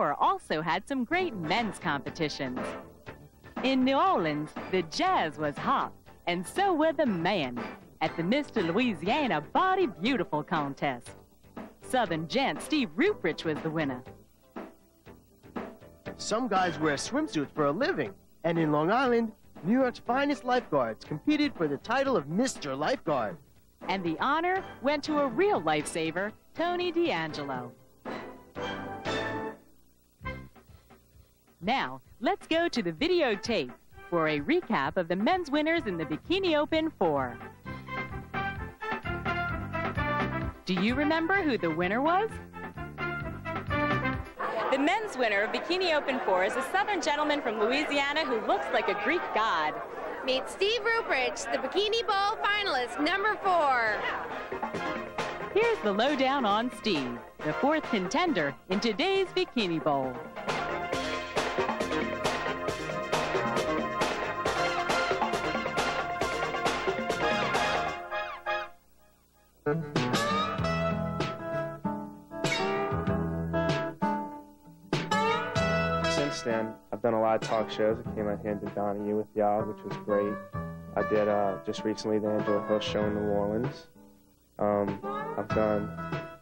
Also had some great men's competitions. In New Orleans, the jazz was hot, and so were the men at the Mr. Louisiana Body Beautiful contest. Southern gent Steve Ruprich was the winner. Some guys wear swimsuits for a living, and in Long Island, New York's finest lifeguards competed for the title of Mr. Lifeguard. And the honor went to a real lifesaver, Tony D'Angelo. Now, let's go to the videotape for a recap of the men's winners in the Bikini Open 4. Do you remember who the winner was? The men's winner of Bikini Open 4 is a southern gentleman from Louisiana who looks like a Greek god. Meet Steve Ruprich, the Bikini Bowl finalist, number four. Here's the lowdown on Steve, the fourth contender in today's Bikini Bowl. Since then, I've done a lot of talk shows. I came out here and did Donahue with y'all, which was great. I did uh, just recently the Angela Hill show in New Orleans. Um, I've done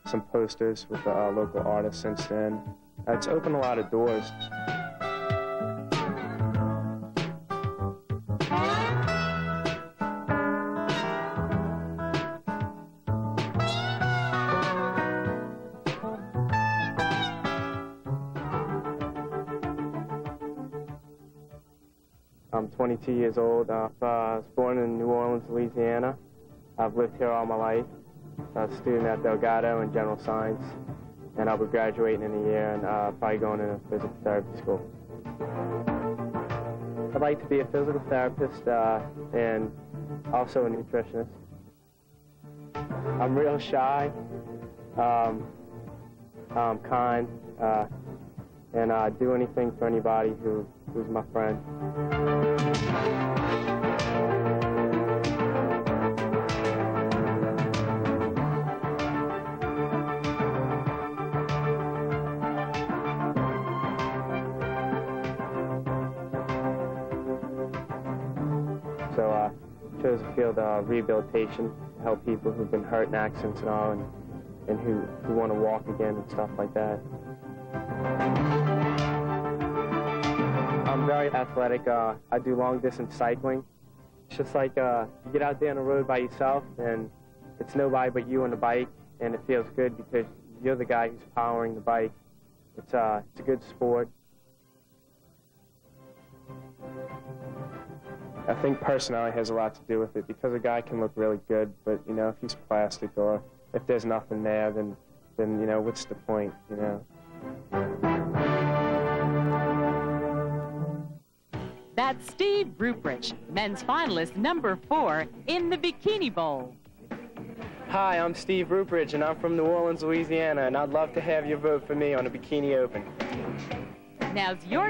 some posters with the uh, local artists since then. Uh, it's opened a lot of doors. I'm 22 years old. Uh, I was born in New Orleans, Louisiana. I've lived here all my life. I'm a student at Delgado in general science, and I'll be graduating in a year and uh, probably going into physical therapy school. I'd like to be a physical therapist uh, and also a nutritionist. I'm real shy, um, I'm kind, uh, and I do anything for anybody who, who's my friend. So I uh, chose the field of rehabilitation to help people who've been hurt in accidents and all, and, and who, who want to walk again and stuff like that. Very athletic. Uh, I do long distance cycling. It's just like uh, you get out there on the road by yourself, and it's nobody but you on the bike, and it feels good because you're the guy who's powering the bike. It's, uh, it's a good sport. I think personality has a lot to do with it because a guy can look really good, but you know, if he's plastic or if there's nothing there, then, then you know, what's the point, you know? That's Steve Ruprich, men's finalist number four in the Bikini Bowl. Hi, I'm Steve Ruprich, and I'm from New Orleans, Louisiana, and I'd love to have your vote for me on the Bikini Open. Now's your